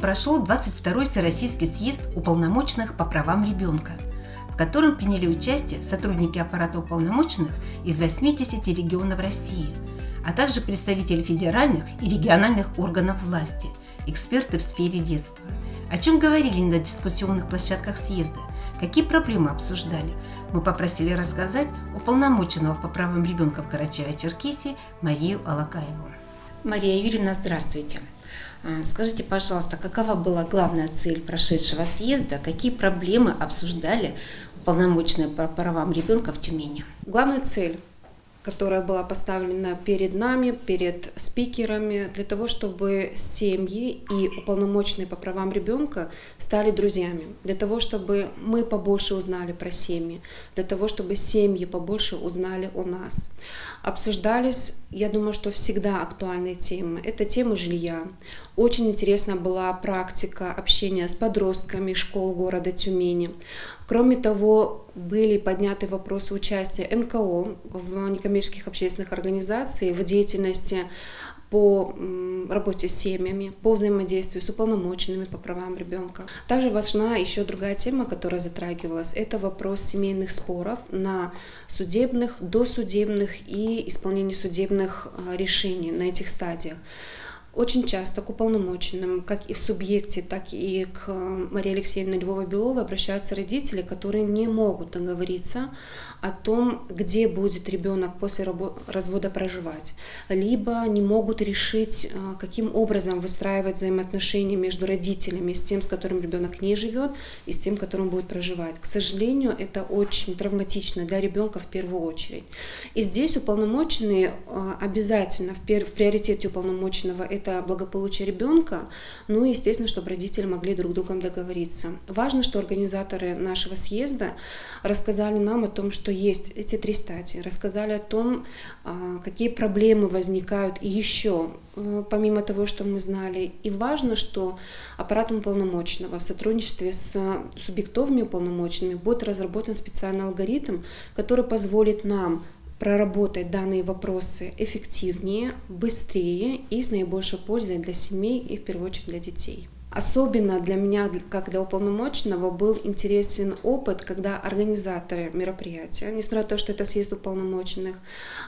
прошел 22-й Всероссийский съезд уполномоченных по правам ребенка, в котором приняли участие сотрудники аппарата уполномоченных из 80 регионов России, а также представители федеральных и региональных органов власти, эксперты в сфере детства. О чем говорили на дискуссионных площадках съезда, какие проблемы обсуждали, мы попросили рассказать уполномоченного по правам ребенка в Карачаево-Черкесии Марию Алакаеву. Мария Юрьевна, здравствуйте. А, скажите, пожалуйста, какова была главная цель прошедшего съезда, какие проблемы обсуждали уполномоченные по правам ребенка в Тюмени? Главная цель которая была поставлена перед нами, перед спикерами, для того, чтобы семьи и уполномоченные по правам ребенка стали друзьями, для того, чтобы мы побольше узнали про семьи, для того, чтобы семьи побольше узнали о нас. Обсуждались, я думаю, что всегда актуальные темы. Это тема жилья. Очень интересна была практика общения с подростками школ города Тюмени. Кроме того, были подняты вопросы участия НКО в некоммерческих общественных организациях в деятельности по работе с семьями, по взаимодействию с уполномоченными по правам ребенка. Также важна еще другая тема, которая затрагивалась. Это вопрос семейных споров на судебных, досудебных и исполнении судебных а, решений на этих стадиях. Очень часто к уполномоченным, как и в субъекте, так и к Марии Алексеевне Львовой-Беловой обращаются родители, которые не могут договориться о том, где будет ребенок после развода проживать, либо не могут решить, э, каким образом выстраивать взаимоотношения между родителями с тем, с которым ребенок не живет, и с тем, которым будет проживать. К сожалению, это очень травматично для ребенка в первую очередь. И здесь уполномоченные э, обязательно в, приоритете уполномоченного благополучие ребенка, ну и, естественно, чтобы родители могли друг с другом договориться. Важно, что организаторы нашего съезда рассказали нам о том, что есть эти три стадии, рассказали о том, а, какие проблемы возникают еще, э, помимо того, что мы знали. И важно, что аппаратом уполномоченного в сотрудничестве с субъектовыми уполномоченными будет разработан специальный алгоритм, который позволит нам проработать данные вопросы эффективнее, быстрее и с наибольшей пользой для семей и в первую очередь для детей. Особенно для меня, как для уполномоченного, был интересен опыт, когда организаторы мероприятия, несмотря на то, что это съезд уполномоченных,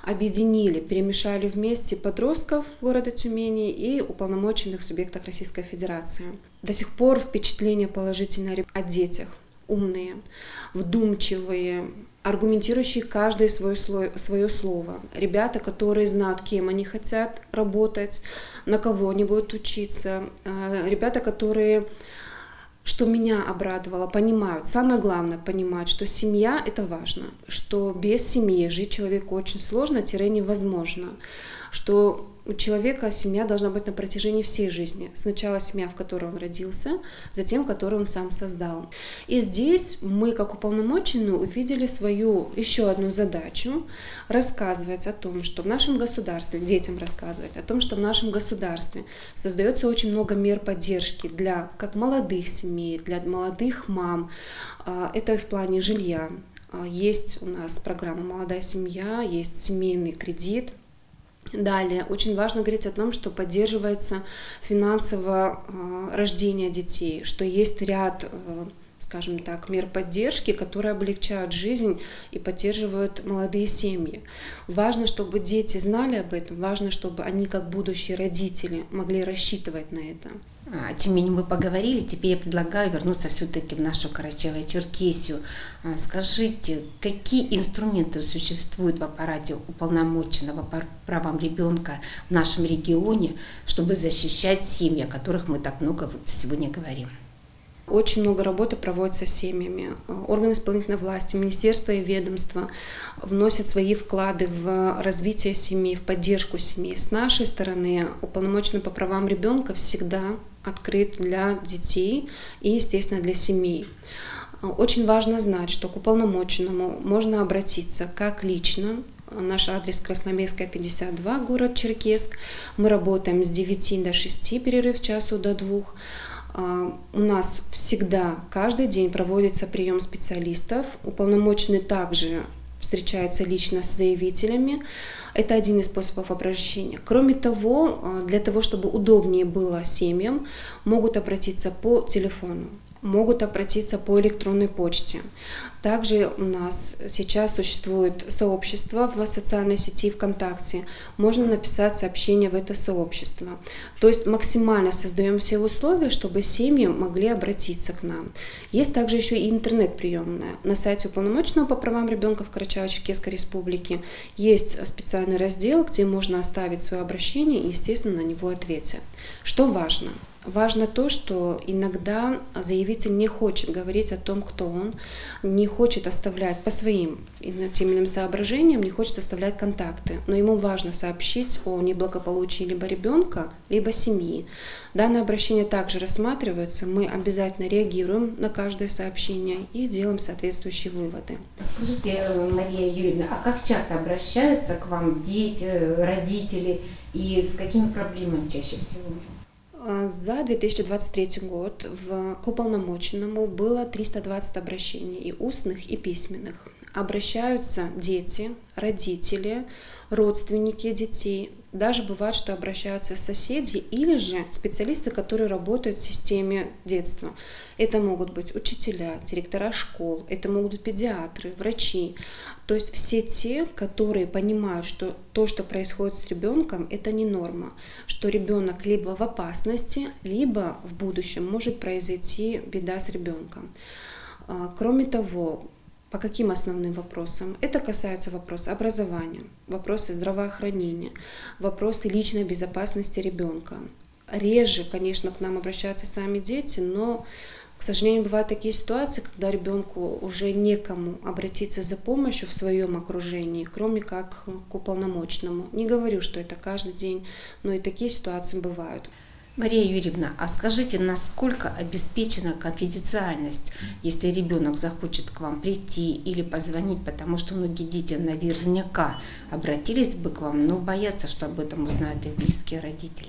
объединили, перемешали вместе подростков города Тюмени и уполномоченных субъектов Российской Федерации. До сих пор впечатление положительное о детях, умные, вдумчивые, аргументирующие каждое свое, свое слово. Ребята, которые знают, кем они хотят работать, на кого они будут учиться. Э, ребята, которые, что меня обрадовало, понимают, самое главное, понимают, что семья – это важно, что без семьи жить человеку очень сложно-невозможно, что у человека семья должна быть на протяжении всей жизни. Сначала семья, в которой он родился, затем, которую он сам создал. И здесь мы, как уполномоченные, увидели свою еще одну задачу рассказывать о том, что в нашем государстве, детям рассказывать о том, что в нашем государстве создается очень много мер поддержки для как молодых семей, для молодых мам. А, это в плане жилья. А, есть у нас программа «Молодая семья», есть семейный кредит – Далее, очень важно говорить о том, что поддерживается финансово э, рождение детей, что есть ряд э, скажем так, мер поддержки, которые облегчают жизнь и поддерживают молодые семьи. Важно, чтобы дети знали об этом, важно, чтобы они, как будущие родители, могли рассчитывать на это. О Тюмени мы поговорили, теперь я предлагаю вернуться все-таки в нашу Карачаево-Черкесию. А, скажите, какие инструменты существуют в аппарате уполномоченного по правам ребенка в нашем регионе, чтобы защищать семьи, о которых мы так много вот сегодня говорим? Очень много работы проводится с семьями. Органы исполнительной власти, министерства и ведомства вносят свои вклады в развитие семей, в поддержку семей. С нашей стороны уполномоченный по правам ребенка всегда открыт для детей и, естественно, для семей. Очень важно знать, что к уполномоченному можно обратиться как лично, Наш адрес Красноармейская, 52, город Черкесск. Мы работаем с 9 до 6, перерыв часу до 2. А, у нас всегда, каждый день проводится прием специалистов. Уполномоченный также встречается лично с заявителями. Это один из способов обращения. Кроме того, э, для того, чтобы удобнее было семьям, могут обратиться по телефону могут обратиться по электронной почте. Также у нас сейчас существует сообщество в социальной сети ВКонтакте. Можно написать сообщение в это сообщество. То есть максимально создаем все условия, чтобы семьи могли обратиться к нам. Есть также еще и интернет-приемная. На сайте уполномоченного по правам ребенка в Карачаево-Черкесской республике есть специальный раздел, где можно оставить свое обращение и, естественно, на него ответить. Что важно? Важно то, что иногда заявитель не хочет говорить о том, кто он, не хочет оставлять по своим тем соображениям, не хочет оставлять контакты, но ему важно сообщить о неблагополучии либо ребенка, либо семьи. Данное обращение также рассматривается, мы обязательно реагируем на каждое сообщение и делаем соответствующие выводы. Скажите, Мария Юрьевна, а как часто обращаются к вам дети, родители и с какими проблемами чаще всего? А, за 2023 год в, к уполномоченному было 320 обращений и устных, и письменных. Обращаются дети, родители, родственники детей, даже бывает, что обращаются соседи или же специалисты, которые работают в системе детства. Это могут быть учителя, директора школ, это могут быть педиатры, врачи. То есть все те, которые понимают, что то, что происходит с ребенком, это не норма, что ребенок либо в опасности, либо в будущем может произойти беда с ребенком. А, кроме того, по каким основным вопросам? Это касаются вопроса образования, вопросы здравоохранения, вопросы личной безопасности ребенка. Реже, конечно, к нам обращаются сами дети, но, к сожалению, бывают такие ситуации, когда ребенку уже некому обратиться за помощью в своем окружении, кроме как к уполномоченному. Не говорю, что это каждый день, но и такие ситуации бывают. Мария Юрьевна, а скажите, насколько обеспечена конфиденциальность, если ребенок захочет к вам прийти или позвонить, потому что многие дети наверняка обратились бы к вам, но боятся, что об этом узнают их близкие родители?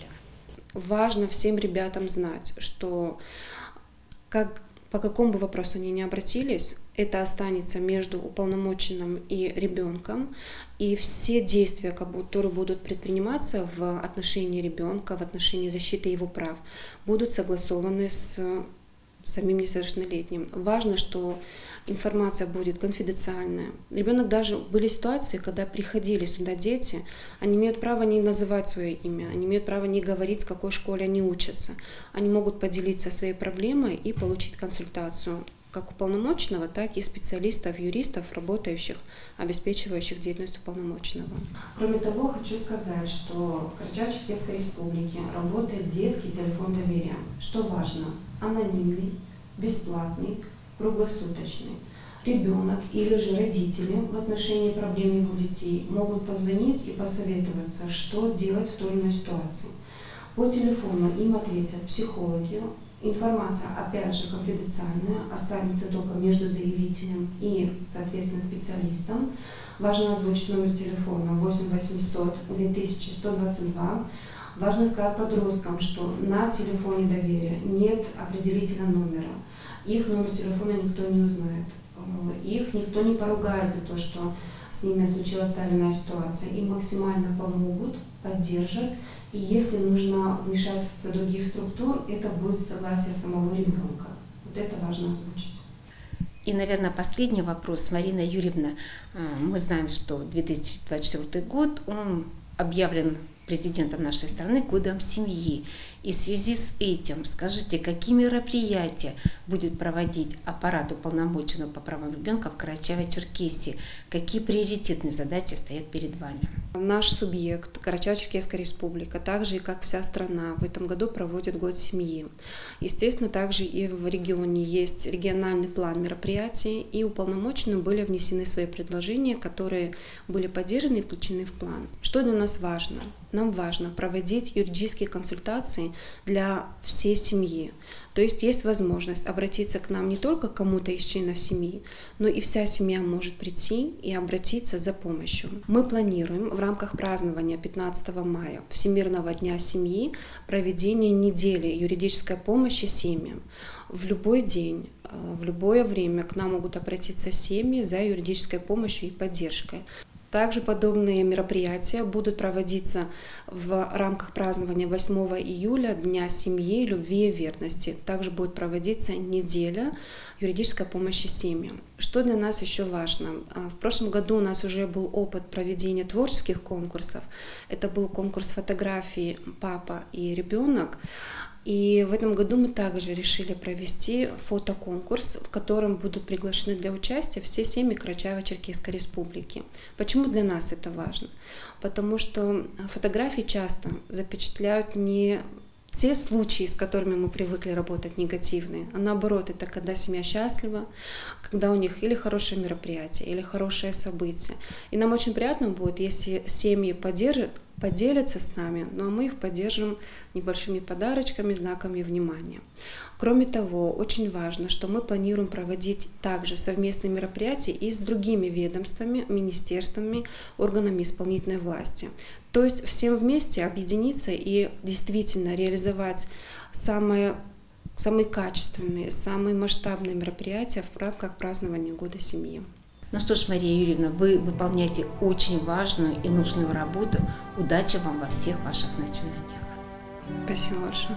Важно всем ребятам знать, что как по какому бы вопросу они ни обратились, это останется между уполномоченным и ребенком, и все действия, которые будут предприниматься в отношении ребенка, в отношении защиты его прав, будут согласованы с самим несовершеннолетним. Важно, что информация будет конфиденциальная. Ребенок даже были ситуации, когда приходили сюда дети, они имеют право не называть свое имя, они имеют право не говорить, в какой школе они учатся. Они могут поделиться своей проблемой и получить консультацию как уполномоченного, так и специалистов, юристов, работающих, обеспечивающих деятельность уполномоченного. Кроме того, хочу сказать, что в Карачаево-Черкесской республике работает детский телефон доверия. Что важно, анонимный, бесплатный, круглосуточный. Ребенок или же родители в отношении проблем его детей могут позвонить и посоветоваться, что делать в той или иной ситуации. По телефону им ответят психологи. Информация, опять же, конфиденциальная, останется только между заявителем и, соответственно, специалистом. Важно озвучить номер телефона 8 800 2122. Важно сказать подросткам, что на телефоне доверия нет определителя номера их номер телефона никто не узнает. Их никто не поругает за то, что с ними случилась та или иная ситуация. Им максимально помогут, поддержат. И если нужно вмешательство других структур, это будет согласие самого ребенка. Вот это важно озвучить. И, наверное, последний вопрос, Марина Юрьевна. Э, мы знаем, что 2024 год, он объявлен президентом нашей страны годом семьи. И в связи с этим скажите, какие мероприятия будет проводить аппарат уполномоченного по правам ребенка в Карачаево-Черкесии? Какие приоритетные задачи стоят перед вами? Наш субъект, Карачаево-Черкесская республика, так же как вся страна, в этом году проводит год семьи. Естественно, также и в регионе есть региональный план мероприятий, и уполномоченным были внесены свои предложения, которые были поддержаны и включены в план. Что для нас важно? Нам важно проводить юридические консультации для всей семьи. То есть есть возможность обратиться к нам не только кому-то из членов семьи, но и вся семья может прийти и обратиться за помощью. Мы планируем в рамках празднования 15 мая Всемирного дня семьи проведение недели юридической помощи семьям. В любой день э, в любое время к нам могут обратиться семьи за юридической помощью и поддержкой. Также подобные мероприятия будут проводиться в рамках празднования 8 июля Дня семьи, любви и верности. Также будет проводиться неделя юридической помощи семьям. Что для нас еще важно? А, в прошлом году у нас уже был опыт проведения творческих конкурсов. Это был конкурс фотографии «Папа и ребенок». И в этом году мы также решили провести фотоконкурс, в котором будут приглашены для участия все семьи Карачаево-Черкесской республики. Почему для нас это важно? Потому что фотографии часто запечатляют не те случаи, с которыми мы привыкли работать, негативные, а наоборот, это когда семья счастлива, когда у них или хорошее мероприятие, или хорошее событие. И нам очень приятно будет, если семьи поддержат, поделятся с нами, ну а мы их поддержим небольшими подарочками, знаками внимания. Кроме того, очень важно, что мы планируем проводить также совместные мероприятия и с другими ведомствами, министерствами, органами исполнительной власти. То есть всем вместе объединиться и действительно реализовать самые самые качественные, самые масштабные мероприятия в рамках празднования Года семьи. Ну что ж, Мария Юрьевна, вы выполняете очень важную и нужную работу. Удачи вам во всех ваших начинаниях. Спасибо большое.